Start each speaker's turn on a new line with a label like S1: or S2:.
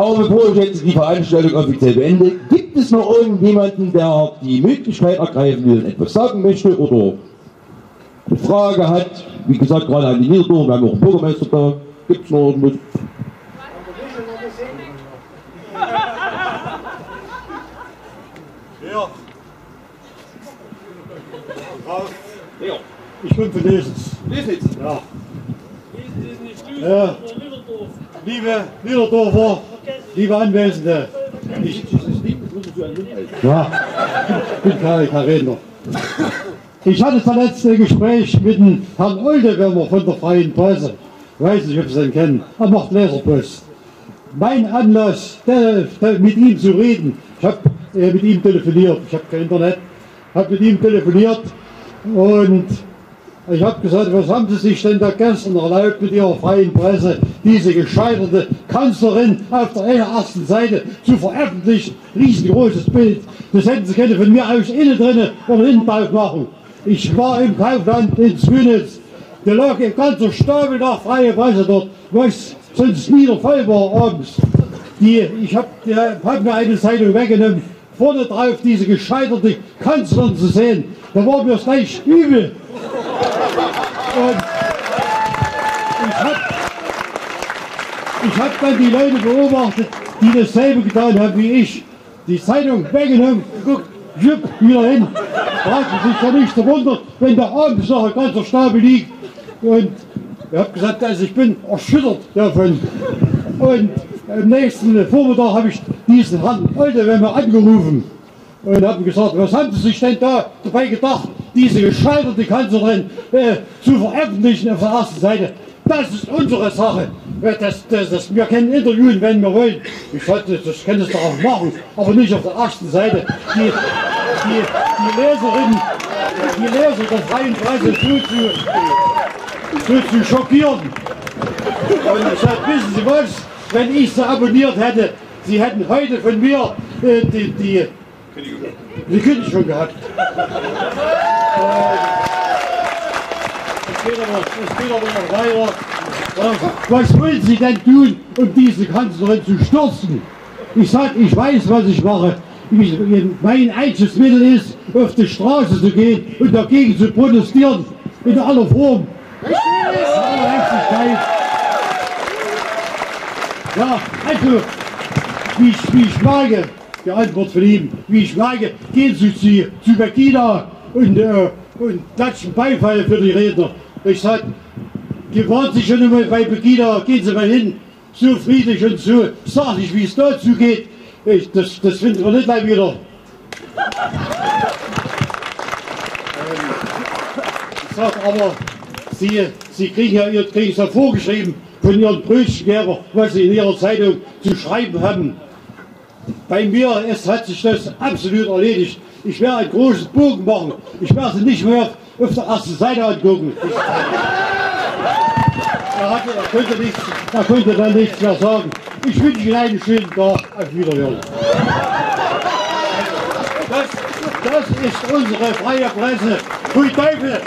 S1: Aber bevor ich jetzt die Veranstaltung offiziell beende, gibt es noch irgendjemanden, der die Möglichkeit ergreifen will, etwas sagen möchte oder eine Frage hat? Wie gesagt, gerade an die Niederdorf, wir haben auch einen Bürgermeister da. Gibt es noch irgendwas?
S2: Ja. Ich bin von Lesens. Ja. Ja. Liebe Niederdorfer, liebe Anwesende, ich, ja, bin kein Redner. Ich hatte das letzte Gespräch mit dem Herrn Oldewemmer von der Freien Presse. Weiß nicht, ob Sie ihn kennen. Er macht Leserpost. Mein Anlass, der, der, mit ihm zu reden, ich habe äh, mit ihm telefoniert, ich habe kein Internet, habe mit ihm telefoniert und ich habe gesagt, was haben Sie sich denn da gestern erlaubt mit Ihrer freien Presse, diese gescheiterte Kanzlerin auf der ersten Seite zu veröffentlichen? Riesengroßes Bild. Das hätten Sie können von mir aus innen drinne oder hinten drauf machen. Ich war im Kaufland in Zünitz. Da lag ein ganzer Stapel nach freie Presse dort, was sonst wieder voll war abends. Die, ich habe hab mir eine Zeitung weggenommen, vorne drauf diese gescheiterte Kanzlerin zu sehen. Da war mir gleich übel. Und ich habe ich hab dann die Leute beobachtet, die dasselbe getan haben wie ich. Die Zeitung weggenommen, geguckt, jupp, wieder hin. Fragten sich ja nicht verwundert, wenn da abends noch ein ganzer Stapel liegt. Und ich habe gesagt, also ich bin erschüttert davon. Und am nächsten Vormittag habe ich diesen Herrn Oldewemmer angerufen und haben gesagt, was haben Sie sich denn da dabei gedacht, diese gescheiterte Kanzlerin äh, zu veröffentlichen auf der ersten Seite? Das ist unsere Sache. Das, das, das, wir können interviewen, wenn wir wollen. Ich sollte, das können Sie doch auch machen, aber nicht auf der ersten Seite. Die, die, die Leserinnen, die Leser der freien Presse zu, so zu schockieren. Und ich sage, wissen Sie was, wenn ich sie abonniert hätte, Sie hätten heute von mir äh, die, die, die Kündigung gehabt. Es geht aber, es geht aber noch weiter. Was wollen Sie denn tun, um diese Kanzlerin zu stürzen? Ich sage, ich weiß, was ich mache. Ich, mein einziges Mittel ist, auf die Straße zu gehen und dagegen zu protestieren. In aller Form. Ja, also, wie ich, wie ich merke, die Antwort von ihm, wie ich merke, gehen Sie zu, zu Begina und, äh, und klatschen Beifall für die Redner. Ich sage, gewarnt sich schon einmal bei Begina, gehen Sie mal hin, so friedlich und so sachlich, wie es dazu geht. Ich, das, das finden wir nicht gleich wieder. Ich sage aber, Sie, Sie kriegen ja, ihr kriegen es ja vorgeschrieben von Ihren Brötchengeber, was Sie in Ihrer Zeitung zu schreiben haben. Bei mir ist, hat sich das absolut erledigt. Ich werde ein großes Bogen machen. Ich werde Sie nicht mehr auf der ersten Seite angucken. Ich, er, hat, er, konnte nichts, er konnte dann nichts mehr sagen. Ich wünsche Ihnen einen schönen Tag. Auf Wiederhören. Das, das ist unsere freie Presse. Pfui Teufel!